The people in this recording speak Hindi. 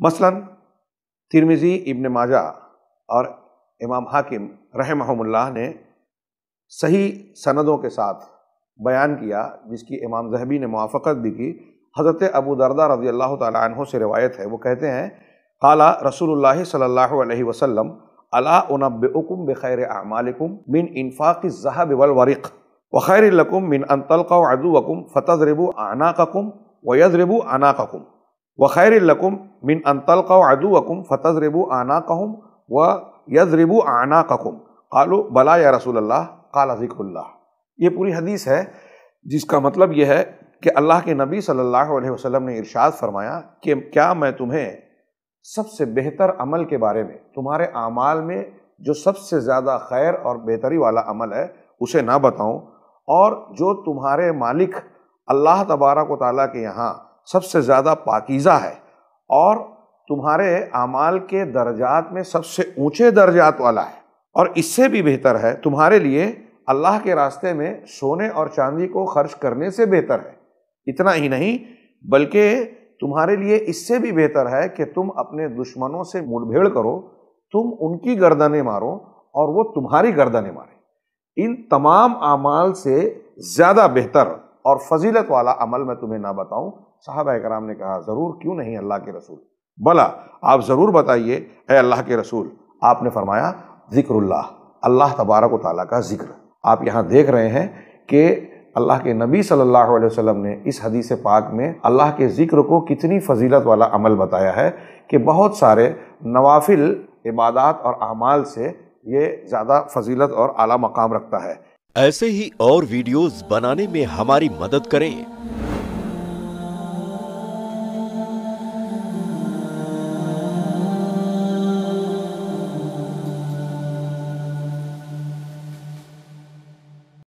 मसलन तिरमिज़ी, इब्न माजा और इमाम हाकिम रहमहुल्लाह ने सही सनदों के साथ बयान किया, जिसकी इमाम जहबी ने मुआफ़त भी की। हज़रत अबू दरदा रज़ी अल्लाह तु से रिवायत है। वो कहते हैं, काला सल्लल्लाहु अलैहि वसल्लम, अला उनबुकुम बखैर अमालिकुम मिन इन्फाक़ ज़हब वल वरिक़, व खैर लकुम मिन अनतलक़ा अदुवकुम फ़तज़रबु आनाककुम व यज़रबु आनाककुम। व खैर लकुम मिन फ़तज़ अदुवकुम फ़तज़रबु आनाकहुम व यज़रबु आनाककुम कालू बला या रसूल अल्लाह काला ये पूरी हदीस है, जिसका मतलब यह है कि अल्लाह के नबी सल्लल्लाहु अलैहि वसल्लम ने इरशाद फरमाया कि क्या मैं तुम्हें सबसे बेहतर अमल के बारे में, तुम्हारे अमाल में जो सबसे ज़्यादा खैर और बेहतरी वाला अमल है, उसे ना बताऊँ और जो तुम्हारे मालिक अल्लाह तबारक ताली के यहाँ सबसे ज़्यादा पाकिज़ा है और तुम्हारे अमाल के दर्जात में सबसे ऊँचे दर्जात वाला है। और इससे भी बेहतर है, तुम्हारे लिए अल्लाह के रास्ते में सोने और चांदी को खर्च करने से बेहतर है। इतना ही नहीं, बल्कि तुम्हारे लिए इससे भी बेहतर है कि तुम अपने दुश्मनों से मुठभेड़ करो, तुम उनकी गर्दनें मारो और वो तुम्हारी गर्दनें मारे। इन तमाम अमाल से ज़्यादा बेहतर और फजीलत वाला अमल मैं तुम्हें ना बताऊँ साहब कराम ने कहा, ज़रूर, क्यों नहीं अल्लाह के रसूल? भला आप ज़रूर बताइए, ए अल्लाह के रसूल, आपने फरमाया, ज़िक्रुल्लाह, अल्लाह तबारक ताली का ज़िक्र। आप यहाँ देख रहे हैं कि अल्लाह के नबी सल्लल्लाहु अलैहि वसल्लम ने इस हदीस पाक में अल्लाह के ज़िक्र को कितनी फजीलत वाला अमल बताया है कि बहुत सारे नवाफिल, इबादत और अमाल से ये ज़्यादा फजीलत और आला मकाम रखता है। ऐसे ही और वीडियोस बनाने में हमारी मदद करें।